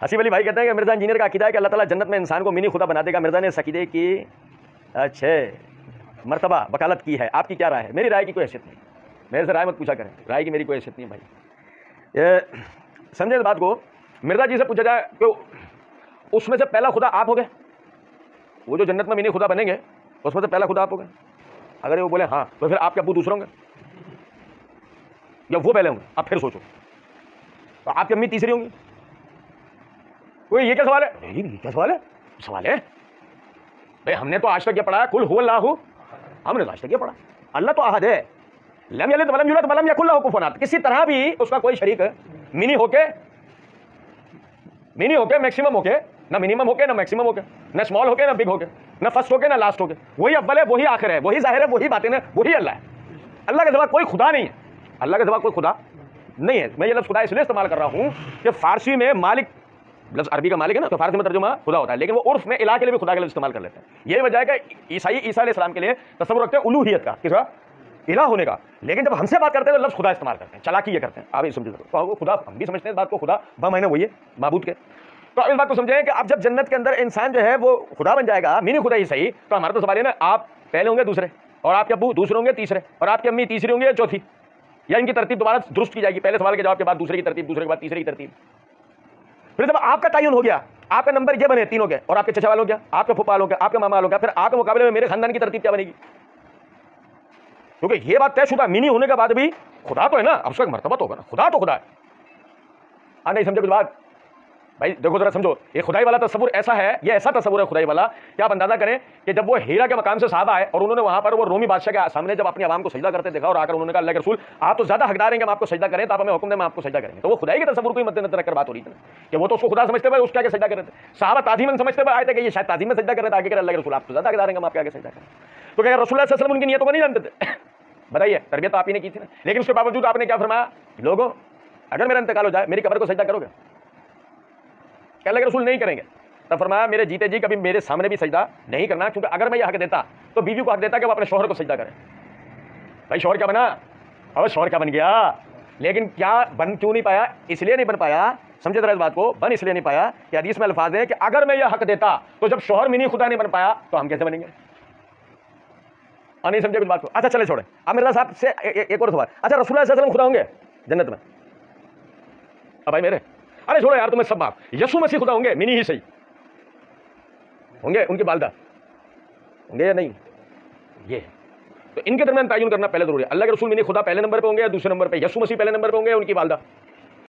हसीब अली भाई कहते हैं कि मिर्ज़ा इंजीनियर का अकीदा है कि अल्लाह ताला जन्नत में इंसान को मिनी खुदा बना देगा। मिर्ज़ा ने इस अकीदे की, अच्छे, मरतबा, वकालत की है। आपकी क्या राय है? मेरी राय की कोई हैसियत नहीं। मेरे से राय मत पूछा करें। राय की मेरी कोई हैसियत नहीं भाई। समझे इस बात को? मिर्ज़ा जी से पूछा जाए कि उसमें से पहला खुदा आप हो गए? वो जो जन्नत में मिनी खुदा बनेंगे, उसमें से पहला खुदा आप हो गए? अगर वो बोले हाँ तो फिर आपके अबू दूसरे होंगे? या वो पहले होंगे? आप फिर सोचो। तो आपकी अम्मी तीसरी होंगी? कोई ये क्या सवाल है? ये क्या सवाल है? सवाल है। भाई हमने तो आज तक ये पढ़ा है, कुल हुआ लाहू। हमने तो आज तक ये पढ़ा। अल्लाह तो आहद है। लम यलिद वलम किसी तरह भी उसका कोई शरीक मिनी होके मिनी होके मैक्सिमम होके, ना मिनिमम होके, ना मैक्सिमम होके, ना स्मॉल होके, ना बिग होके, ना फ़र्स्ट होके, ना लास्ट होके, वही अव्वल है, वही आखिर है, वही ज़ाहिर है, वही बातें है, वही अल्लाह है। अल्लाह के सिवा कोई खुदा नहीं है। अल्लाह के सिवा कोई खुदा नहीं है। मैं ये लफ्ज़ खुदा इसलिए इस्तेमाल कर रहा हूँ कि फारसी में मालिक लफ्ज़ अरबी का मालिक है ना तो फारसी में तर्जुमा खुदा होता है, लेकिन वो उर्फ़ में इला के लिए भी खुदा के लिए इस्तेमाल कर लेते हैं। यही वजह है कि ईसाई, ईसा इस्लाम के लिए तस्वुर रखते हैं उलूहियत का, किसका? इला होने का। लेकिन जब हमसे बात करते हैं तो लफ्ज़ खुदा इस्तेमाल करते हैं, चलाकी ये करते हैं। आप ये समझे तो खुदा, हम भी समझते हैं इस बात को, खुदा ब मैंने वही है, माबूद के। तो आप इस बात को समझें कि अब जब जन्नत के अंदर इंसान जो है, वो खुदा बन जाएगा, मिनी खुदा ही सही तो हमारा तो सवाल है ना, आप पहले होंगे, दूसरे। और आपके अबू दूसरे होंगे, तीसरे। और आपकी अम्मी तीसरी होंगे या चौथी। या इनकी तरतीब दोबारा दुरुस्त की जाएगी, पहले सवाल के जवाब के बाद, दूसरे की तरतीब, दूसरे के बाद तीसरे की तरतीब। फिर जब आपका तयन हो गया, आपका नंबर ये बने, तीनों के और आपके चचा वालों गया आपके फुफाल हो गया आपके मामा हो गया फिर आपके मुकाबले में मेरे खानदान की तरतीब क्या बनेगी? क्योंकि ये बात तय तयशुदा मिनी होने के बाद भी खुदा तो है ना, अब उसका मरतबा तो होगा ना, खुदा तो खुदा है। हाँ नहीं समझे कुछ बात। भाई, देखो जरा समझो, ये खुदाई वाला तस्वुर ऐसा है, ये ऐसा तस्वुर है खुदाई वाला, कि आप अंदाज़ा करें कि जब वो हीरा के मकाम से साहब आए और उन्होंने वहाँ पर वो रोमी बादशाह के सामने जब अपनी आवाम को सजदा करते देखा और आकर उन्होंने कहा, अल्लाह के रसूल, आप तो ज़्यादा हकदार हैं कि हम आपको सजदा करें तो आप हमें हुक्म दें आपको सजदा करेंगे। तो वो खुदाई के तस्वुर को मद्देनजर रखकर बात हो रही थी कि वो तो उसको खुदा समझते हुए उसके आगे सजदा कर रहे थे। साहब ताजीमन समझते हुए आए थे कि ये शायद ताजीम में सजदा कर रहे आगे कर अल्लाह के रसूल, आप तो ज़्यादा हकदार हैं हम आपके आगे सजदा करें। तो क्या रसूल उनकी नियतों को नहीं जानते थे। बताइए, तरबियत तो आप ही ने की थी ना, लेकिन उसके बावजूद आपने क्या फरमाया? लोगों, अगर मेरा इंतकाल हो जाए, मेरी कबर को सजदा करोगे? क्या लगे रसूल नहीं करेंगे, तब फरमाया, मेरे जीते जी कभी मेरे सामने भी सजदा नहीं करना, क्योंकि अगर मैं ये हक देता तो बीवी को हक देता कि वो अपने शोहर को सजदा करे। भाई, शोहर क्या बना? अब शोहर क्या बन गया? लेकिन क्या बन क्यों नहीं पाया? इसलिए नहीं बन पाया। समझे जरा इस बात को? बन इसलिए नहीं पाया कि हदीस में अल्फाज है कि अगर मैं यह हक देता तो जब शोहर मिनी खुदा नहीं बन पाया तो हम कैसे बनेंगे? नहीं समझे कुछ बात को? अच्छा चले छोड़े। अब मिर्ज़ा साहब से एक और सवाल। अच्छा रसूल खुदा होंगे? जन्नत में। अब भाई मेरे अरे छोड़ो यार, तुम्हें सब माफ़। यसु मसीह खुदा होंगे, मिनी ही सही। होंगे उनके बालदा। होंगे या नहीं? ये तो इनके दरमियान तयन करना पहले ज़रूरी है। अल्लाह के रसूल मिनी खुदा पहले नंबर पर होंगे या दूसरे नंबर पर यसु मसीह पहले नंबर पर होंगे उनकी वालदा